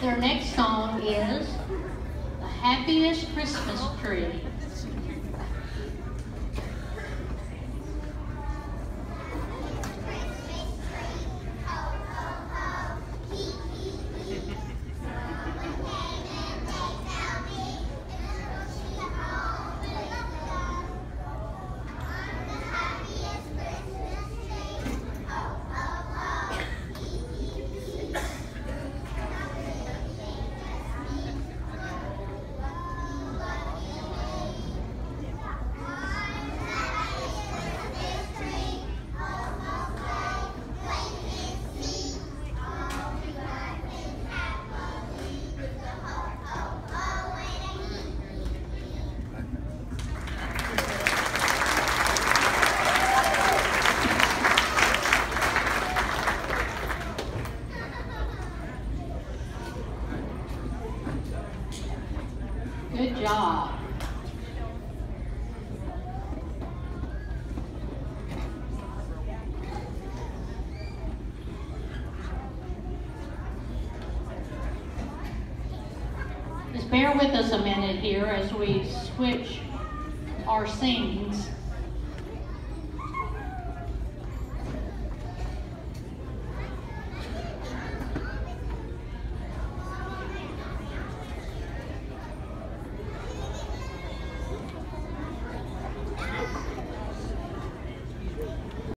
Their next song is The Happiest Christmas Tree. Good job. Just bear with us a minute here as we switch our scenes.